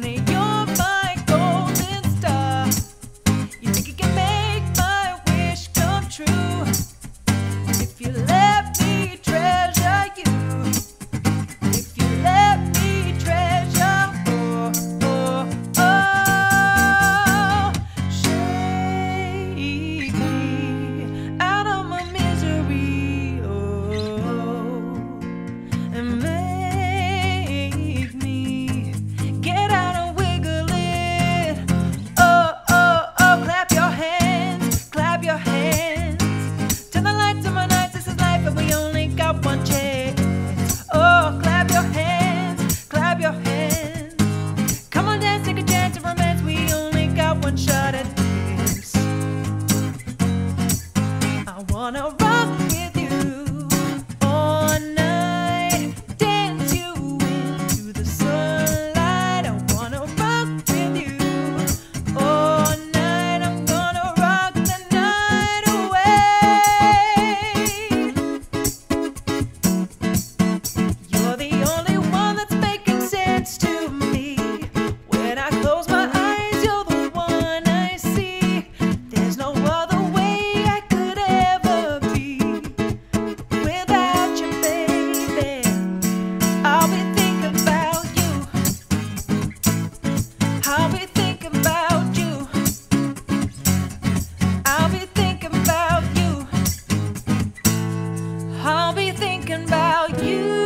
money. Wanna run. I'll be thinking about you.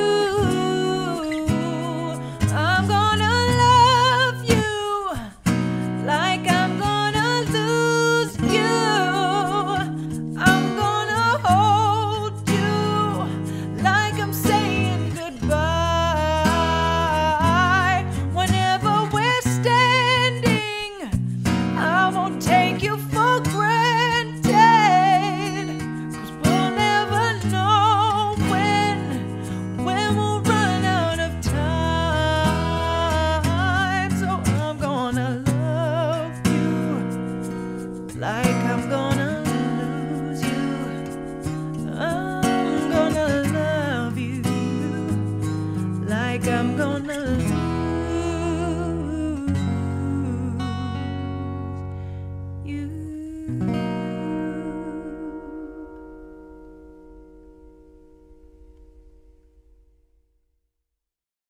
I'm gonna